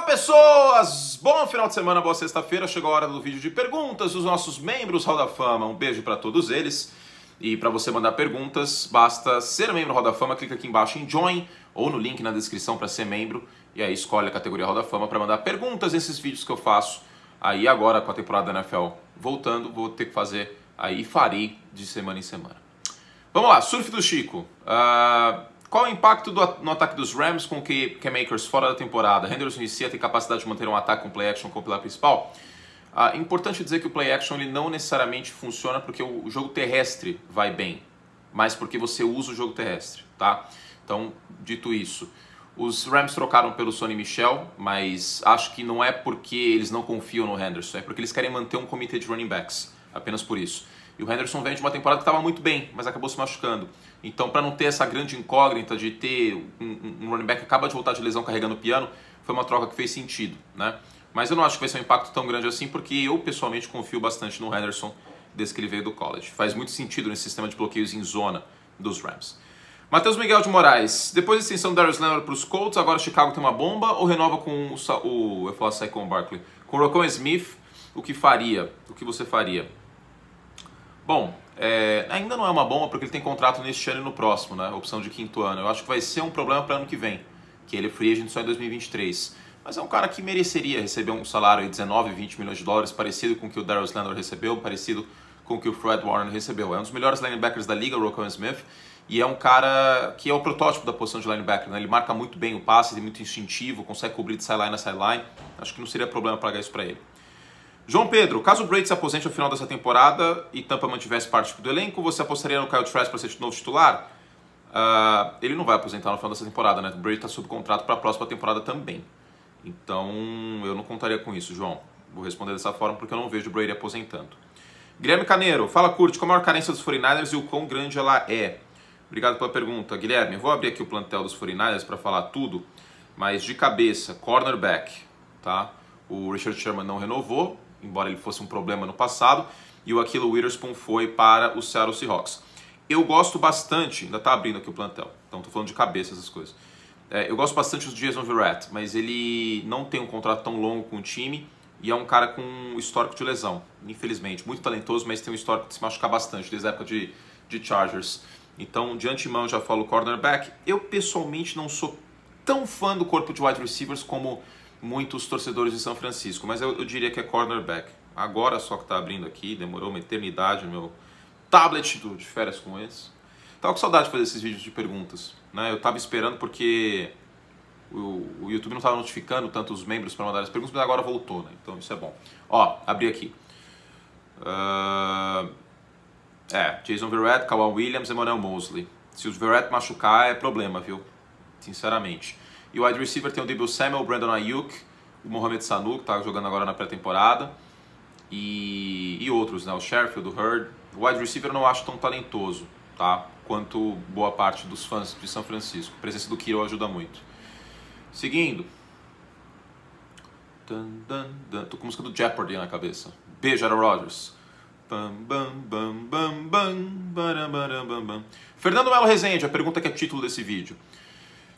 Olá pessoas! Bom final de semana, boa sexta-feira. Chegou a hora do vídeo de perguntas dos nossos membros Hall da Fama. Um beijo para todos eles. E para você mandar perguntas, basta ser membro Hall da Fama, clica aqui embaixo em Join ou no link na descrição para ser membro e aí escolhe a categoria Hall da Fama para mandar perguntas nesses vídeos que eu faço. Aí agora com a temporada da NFL voltando, vou ter que fazer aí farei de semana em semana. Vamos lá, surf do Chico. Uh, qual é o impacto do, no ataque dos Rams com o K-Makers fora da temporada? Henderson e Cia têm capacidade de manter um ataque com play action como pilar principal? Ah, importante dizer que o play action ele não necessariamente funciona porque o jogo terrestre vai bem, mas porque você usa o jogo terrestre, tá? Então, dito isso, os Rams trocaram pelo Sonny Michel, mas acho que não é porque eles não confiam no Henderson, é porque eles querem manter um comitê de running backs, apenas por isso. E o Henderson vem de uma temporada que estava muito bem, mas acabou se machucando. Então, para não ter essa grande incógnita de ter um, um, running back que acaba de voltar de lesão carregando o piano, foi uma troca que fez sentido, né? Mas eu não acho que vai ser um impacto tão grande assim, porque eu pessoalmente confio bastante no Henderson desde que ele veio do college. Faz muito sentido nesse sistema de bloqueios em zona dos Rams. Matheus Miguel de Moraes, depois da extensão do Darius Leonard para os Colts, agora Chicago tem uma bomba ou renova com o, o eu falo Saquon Barkley, com o Rocco Smith, o que faria? O que você faria? Bom, é, ainda não é uma bomba porque ele tem contrato neste ano e no próximo, né? Opção de quinto ano. Eu acho que vai ser um problema para ano que vem, que ele é free agent só em 2023. Mas é um cara que mereceria receber um salário de 19, 20 milhões de dólares, parecido com o que o Darius Leonard recebeu, parecido com o que o Fred Warner recebeu. É um dos melhores linebackers da liga, o Rocco Smith, e é um cara que é o protótipo da posição de linebacker. Né? Ele marca muito bem o passe, ele é muito instintivo, consegue cobrir de sideline a sideline. Acho que não seria problema pagar isso para ele. João Pedro, caso o Brady se aposente no final dessa temporada e Tampa mantivesse parte do elenco, você apostaria no Kyle Trask para ser novo titular? Uh, ele não vai aposentar no final dessa temporada, né? O Brady está sob contrato para a próxima temporada também. Então eu não contaria com isso, João. Vou responder dessa forma porque eu não vejo o Brady aposentando. Guilherme Caneiro, fala curte, qual a maior carência dos 49ers e o quão grande ela é? Obrigado pela pergunta. Guilherme, vou abrir aqui o plantel dos 49ers para falar tudo, mas de cabeça, cornerback, tá? O Richard Sherman não renovou, embora ele fosse um problema no passado, e o Aquilo Witherspoon foi para o Seattle Seahawks. Eu gosto bastante, ainda está abrindo aqui o plantel, então estou falando de cabeça essas coisas. É, eu gosto bastante do Jason Verrett, mas ele não tem um contrato tão longo com o time e é um cara com histórico de lesão, infelizmente. Muito talentoso, mas tem um histórico de se machucar bastante, desde a época de, de Chargers. Então, de antemão, já falo cornerback. Eu, pessoalmente, não sou tão fã do corpo de wide receivers como muitos torcedores de São Francisco, mas eu, eu diria que é cornerback. Agora só que está abrindo aqui, demorou uma eternidade no meu tablet do, de férias com esse. Tava com saudade de fazer esses vídeos de perguntas, né? Eu tava esperando porque o, o YouTube não estava notificando tanto os membros para mandar as perguntas, mas agora voltou, né? Então isso é bom. Ó, abri aqui. Uh, é, Jason Verrett, Kawan Williams, Emmanuel Mosley. Se os Verrett machucar é problema, viu? Sinceramente. E o wide receiver tem o Debo Samuel, o Brandon Ayuk, o Mohamed Sanu, que está jogando agora na pré-temporada, e, e outros, né? O Sheffield, o Hurd. O wide receiver eu não acho tão talentoso, tá? Quanto boa parte dos fãs de São Francisco. A presença do Kiro ajuda muito. Seguindo. Dun, dun, dun. Tô com a música do Jeopardy na cabeça. Beijo, Aaron Rodgers. Fernando Melo Rezende, a pergunta que é título desse vídeo.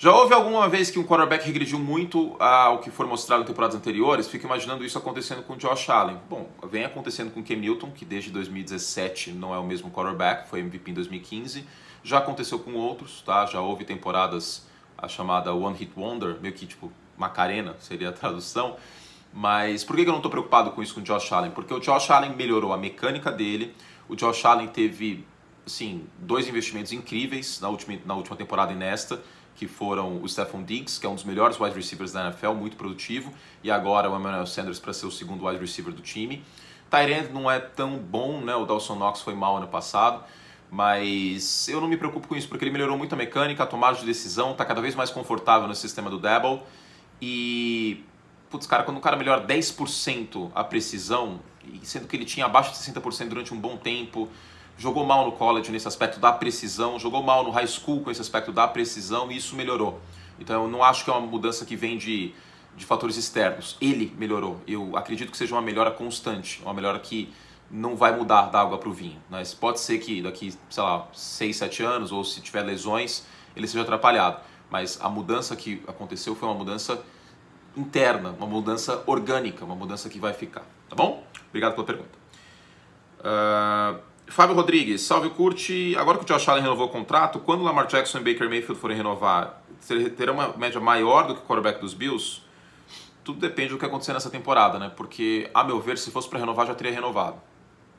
Já houve alguma vez que um quarterback regrediu muito ao que foi mostrado em temporadas anteriores? Fico imaginando isso acontecendo com Josh Allen. Bom, vem acontecendo com Cam Newton, que desde 2017 não é o mesmo quarterback, foi MVP em 2015. Já aconteceu com outros, tá? Já houve temporadas, a chamada One Hit Wonder, meio que tipo Macarena seria a tradução. Mas por que eu não estou preocupado com isso com o Josh Allen? Porque o Josh Allen melhorou a mecânica dele, o Josh Allen teve, assim, dois investimentos incríveis na última, na última temporada e nesta que foram o Stephon Diggs, que é um dos melhores wide receivers da NFL, muito produtivo, e agora o Emmanuel Sanders para ser o segundo wide receiver do time. Tyrant não é tão bom, né? O Dawson Knox foi mal ano passado, mas eu não me preocupo com isso, porque ele melhorou muito a mecânica, a tomada de decisão, está cada vez mais confortável no sistema do Dabble, e, putz, cara, quando o cara melhora 10% a precisão, sendo que ele tinha abaixo de 60% durante um bom tempo, jogou mal no college nesse aspecto da precisão, jogou mal no high school com esse aspecto da precisão e isso melhorou. Então eu não acho que é uma mudança que vem de, de fatores externos. Ele melhorou. Eu acredito que seja uma melhora constante, uma melhora que não vai mudar da água para o vinho. Mas pode ser que daqui, sei lá, 6, 7 anos, ou se tiver lesões, ele seja atrapalhado. Mas a mudança que aconteceu foi uma mudança interna, uma mudança orgânica, uma mudança que vai ficar, tá bom? Obrigado pela pergunta. Uh, Fábio Rodrigues, salve curte. Agora que o Josh Allen renovou o contrato, quando Lamar Jackson e Baker Mayfield forem renovar, terá uma média maior do que o quarterback dos Bills? Tudo depende do que acontecer nessa temporada, né? Porque, a meu ver, se fosse para renovar, já teria renovado,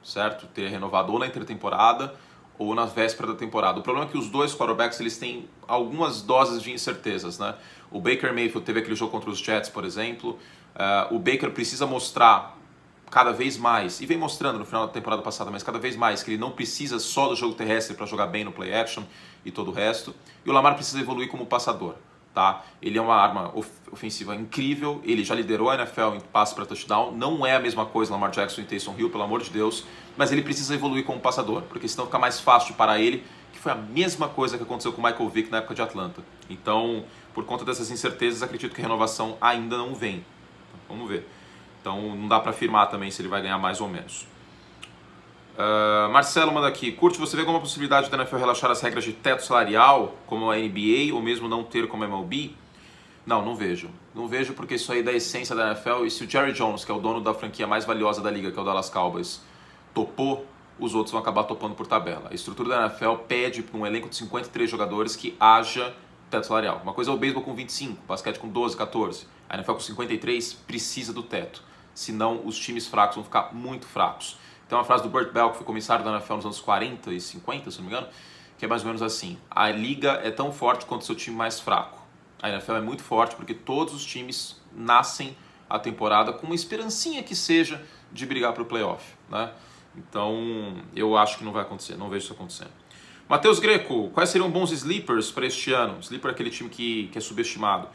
certo? Teria renovado ou na intertemporada ou na véspera da temporada. O problema é que os dois quarterbacks eles têm algumas doses de incertezas, né? O Baker Mayfield teve aquele jogo contra os Jets, por exemplo. Uh, o Baker precisa mostrar cada vez mais, e vem mostrando no final da temporada passada, mas cada vez mais, que ele não precisa só do jogo terrestre para jogar bem no play action e todo o resto. E o Lamar precisa evoluir como passador. Tá? Ele é uma arma ofensiva incrível, ele já liderou a NFL em passe para touchdown, não é a mesma coisa Lamar Jackson e Taysom Hill, pelo amor de Deus, mas ele precisa evoluir como passador, porque senão fica mais fácil para ele, que foi a mesma coisa que aconteceu com o Michael Vick na época de Atlanta. Então, por conta dessas incertezas, acredito que a renovação ainda não vem. Vamos ver. Então, não dá para afirmar também se ele vai ganhar mais ou menos. Uh, Marcelo manda aqui, curte, você vê alguma possibilidade da NFL relaxar as regras de teto salarial, como a NBA, ou mesmo não ter como a MLB? Não, não vejo. Não vejo porque isso aí é da essência da NFL, e se o Jerry Jones, que é o dono da franquia mais valiosa da liga, que é o Dallas Cowboys, topou, os outros vão acabar topando por tabela. A estrutura da NFL pede para um elenco de 53 jogadores que haja teto salarial. Uma coisa é o beisebol com 25, basquete com 12, 14. A NFL com 53 precisa do teto, senão os times fracos vão ficar muito fracos. Tem uma frase do Burt Bell, que foi comissário da NFL nos anos 40 e 50, se não me engano, que é mais ou menos assim: a liga é tão forte quanto seu time mais fraco. A NFL é muito forte porque todos os times nascem a temporada com uma esperancinha que seja de brigar para o playoff. Né? Então, eu acho que não vai acontecer, não vejo isso acontecendo. Matheus Greco, quais seriam bons sleepers para este ano? Sleeper é aquele time que, que é subestimado.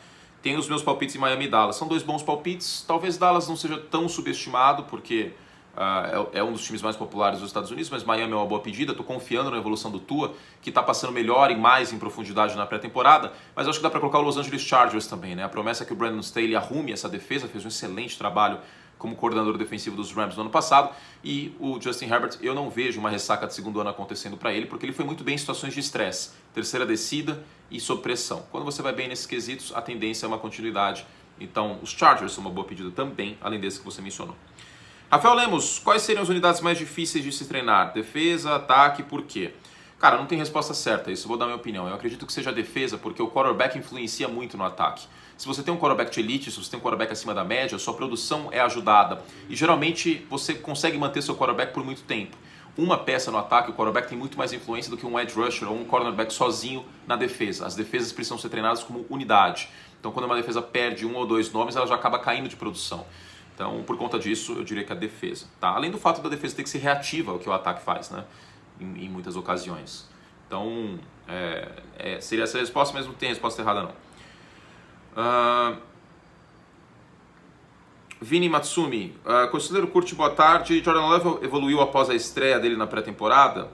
Tem os meus palpites em Miami e Dallas. São dois bons palpites. Talvez Dallas não seja tão subestimado, porque Uh, é, é, um dos times mais populares dos Estados Unidos, mas Miami é uma boa pedida. Estou confiando na evolução do Tua, que está passando melhor e mais em profundidade na pré-temporada. Mas acho que dá para colocar o Los Angeles Chargers também. Né? A promessa é que o Brandon Staley arrume essa defesa, fez um excelente trabalho como coordenador defensivo dos Rams no ano passado. E o Justin Herbert, eu não vejo uma ressaca de segundo ano acontecendo para ele, porque ele foi muito bem em situações de estresse, terceira descida e sob pressão. Quando você vai bem nesses quesitos, a tendência é uma continuidade. Então, os Chargers são uma boa pedida também, além desse que você mencionou. Rafael Lemos, quais seriam as unidades mais difíceis de se treinar? Defesa, ataque, por quê? Cara, não tem resposta certa, isso vou dar minha opinião. Eu acredito que seja defesa, porque o quarterback influencia muito no ataque. Se você tem um quarterback de elite, se você tem um quarterback acima da média, sua produção é ajudada. E geralmente você consegue manter seu quarterback por muito tempo. Uma peça no ataque, o quarterback tem muito mais influência do que um edge rusher ou um cornerback sozinho na defesa. As defesas precisam ser treinadas como unidade. Então, quando uma defesa perde um ou dois nomes, ela já acaba caindo de produção. Então, por conta disso, eu diria que a defesa. Tá? Além do fato da defesa ter que ser reativa ao que o ataque faz, né? em, em muitas ocasiões. Então, é, é, seria essa a resposta, mas não tem resposta errada não. Uh, Vini Matsumi, uh, conselheiro curte, boa tarde. Jordan Love evoluiu após a estreia dele na pré-temporada?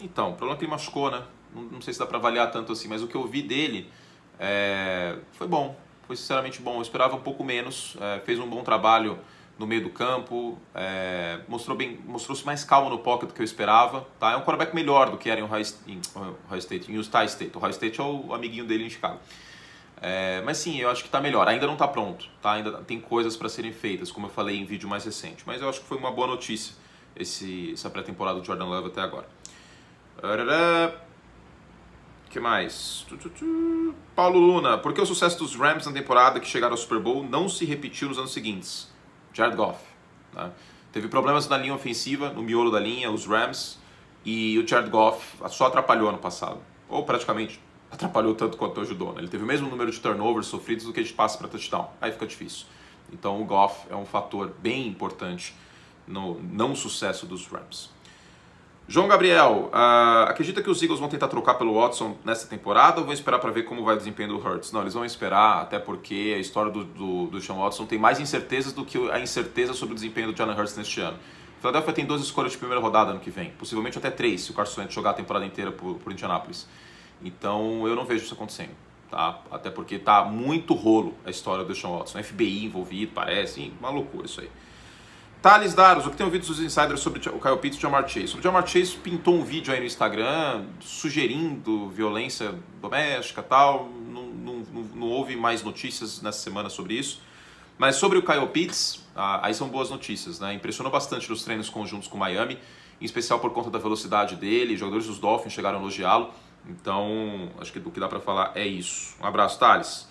Então, o problema é que ele machucou, né? Não, não sei se dá para avaliar tanto assim, mas o que eu vi dele é, foi bom foi sinceramente bom. Eu esperava um pouco menos, é, fez um bom trabalho no meio do campo, é, mostrou bem, mostrou-se mais calmo no pocket do que eu esperava. Tá? É um quarterback melhor do que era em Ohio, em State, em Utah State. O Ohio State é o amiguinho dele em Chicago. É, mas sim, eu acho que está melhor. Ainda não está pronto, tá? Ainda tem coisas para serem feitas, como eu falei em vídeo mais recente. Mas eu acho que foi uma boa notícia esse, essa pré-temporada do Jordan Love até agora que mais? Paulo Luna, por que o sucesso dos Rams na temporada que chegaram ao Super Bowl não se repetiu nos anos seguintes? Jared Goff. Né? Teve problemas na linha ofensiva, no miolo da linha, os Rams, e o Jared Goff só atrapalhou ano passado. Ou praticamente atrapalhou tanto quanto ajudou. Né? Ele teve o mesmo número de turnovers sofridos do que de passes para touchdown. Aí fica difícil. Então o Goff é um fator bem importante no não sucesso dos Rams. João Gabriel, uh, acredita que os Eagles vão tentar trocar pelo Watson nessa temporada ou vão esperar para ver como vai o desempenho do Hurts? Não, eles vão esperar, até porque a história do, do, do Sean Watson tem mais incertezas do que a incerteza sobre o desempenho do Jalen Hurts neste ano. Philadelphia tem duas escolhas de primeira rodada ano que vem, possivelmente até três, se o Carson Wentz jogar a temporada inteira por, por Indianapolis. Então eu não vejo isso acontecendo, tá? Até porque tá muito rolo a história do Sean Watson, FBI envolvido, parece, uma loucura isso aí. Thales Daros, o que tem ouvido dos insiders sobre o Kyle Pitts e o Jamar Chase? O Jamar Chase pintou um vídeo aí no Instagram sugerindo violência doméstica tal. Não, não, não, não houve mais notícias nessa semana sobre isso. Mas sobre o Kyle Pitts, ah, aí são boas notícias, né? Impressionou bastante nos treinos conjuntos com Miami, em especial por conta da velocidade dele. Jogadores dos Dolphins chegaram a elogiá-lo. Então, acho que o que dá para falar é isso. Um abraço, Thales.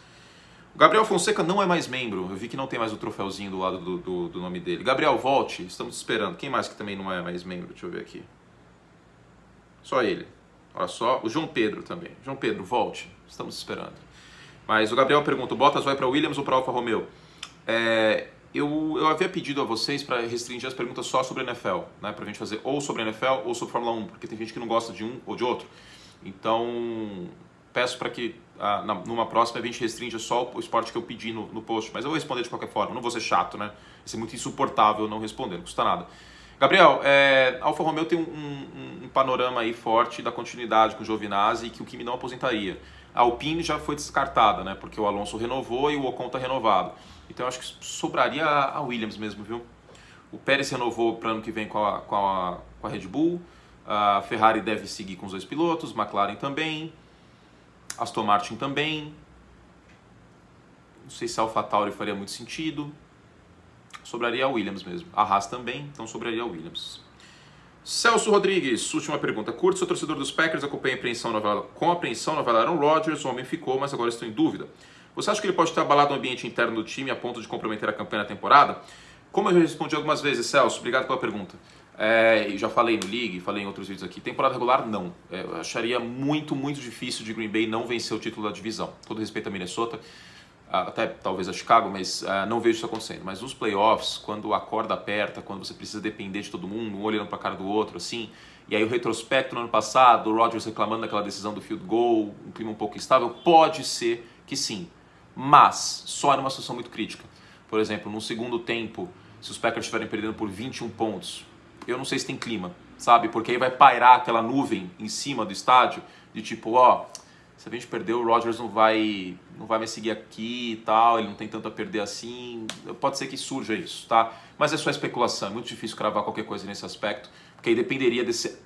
O Gabriel Fonseca não é mais membro. Eu vi que não tem mais o troféuzinho do lado do, do, do nome dele. Gabriel, volte. Estamos esperando. Quem mais que também não é mais membro? Deixa eu ver aqui. Só ele. Olha só. O João Pedro também. João Pedro, volte. Estamos esperando. Mas o Gabriel pergunta: o Bottas vai para Williams ou para Alfa Romeo? É, eu, eu havia pedido a vocês para restringir as perguntas só sobre NFL, né? Para a gente fazer ou sobre NFL ou sobre Fórmula 1, porque tem gente que não gosta de um ou de outro. Então, peço para que ah, na, numa próxima a gente restrinja só o esporte que eu pedi no, no post, mas eu vou responder de qualquer forma, não vou ser chato, né? Vai ser muito insuportável não responder, não custa nada. Gabriel, é, Alfa Romeo tem um, um, um, panorama aí forte da continuidade com o Giovinazzi e que o Kimi não aposentaria. A Alpine já foi descartada, né? Porque o Alonso renovou e o Ocon está renovado. Então eu acho que sobraria a Williams mesmo, viu? O Pérez renovou para ano que vem com a, com, a, com a Red Bull. A Ferrari deve seguir com os dois pilotos, McLaren também. Aston Martin também. Não sei se a AlphaTauri faria muito sentido. Sobraria a Williams mesmo. A Haas também, então sobraria a Williams. Celso Rodrigues, última pergunta. Curto, sou torcedor dos Packers, acompanha a apreensão novela, com a apreensão novela Aaron Rodgers, o homem ficou, mas agora estou em dúvida. Você acha que ele pode ter abalado o ambiente interno do time a ponto de comprometer a campanha na temporada? Como eu já respondi algumas vezes, Celso, obrigado pela pergunta. É, já falei no League, falei em outros vídeos aqui. Temporada regular, não. É, eu acharia muito, muito difícil de Green Bay não vencer o título da divisão. Todo respeito a Minnesota, até talvez a Chicago, mas uh, não vejo isso acontecendo. Mas nos playoffs, quando a corda aperta, quando você precisa depender de todo mundo, um olhando para a cara do outro, assim. E aí o retrospecto no ano passado, o Rodgers reclamando daquela decisão do field goal, um clima um pouco instável, pode ser que sim mas só numa situação muito crítica. Por exemplo, no segundo tempo, se os Packers estiverem perdendo por 21 pontos, eu não sei se tem clima, sabe? Porque aí vai pairar aquela nuvem em cima do estádio de tipo, ó, se a gente perder, o Rodgers não vai, não vai me seguir aqui e tal, ele não tem tanto a perder assim. Pode ser que surja isso, tá? Mas é só especulação, é muito difícil cravar qualquer coisa nesse aspecto, porque aí dependeria desse,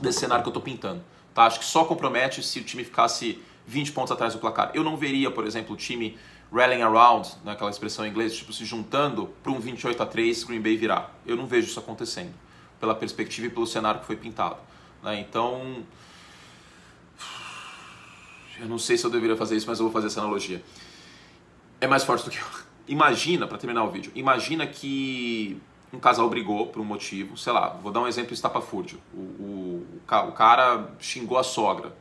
desse cenário que eu estou pintando, tá? Acho que só compromete se o time ficasse 20 pontos atrás do placar. Eu não veria, por exemplo, o time rallying around, naquela expressão em inglês, tipo se juntando para um 28 a 3 Green Bay virar. Eu não vejo isso acontecendo, pela perspectiva e pelo cenário que foi pintado. Né? Então, eu não sei se eu deveria fazer isso, mas eu vou fazer essa analogia. É mais forte do que eu. Imagina, para terminar o vídeo, imagina que um casal brigou por um motivo, sei lá, vou dar um exemplo estapafúrdio. O, o, o cara xingou a sogra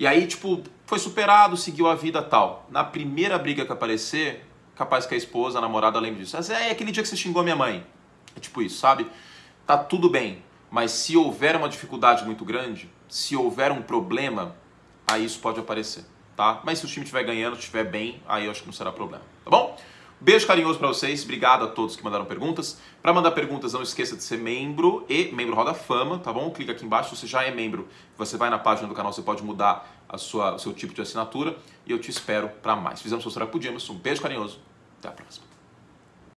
e aí, tipo, foi superado, seguiu a vida tal. Na primeira briga que aparecer, capaz que a esposa, a namorada lembre disso. É aquele dia que você xingou minha mãe. É tipo isso, sabe? Tá tudo bem, mas se houver uma dificuldade muito grande, se houver um problema, aí isso pode aparecer, tá? Mas se o time estiver ganhando, estiver bem, aí eu acho que não será problema, tá bom? Beijo carinhoso para vocês, obrigado a todos que mandaram perguntas. Para mandar perguntas, não esqueça de ser membro e membro Roda Fama, tá bom? Clica aqui embaixo, se você já é membro, você vai na página do canal, você pode mudar a sua, o seu tipo de assinatura e eu te espero para mais. Fizemos o que podíamos, um beijo carinhoso, até a próxima.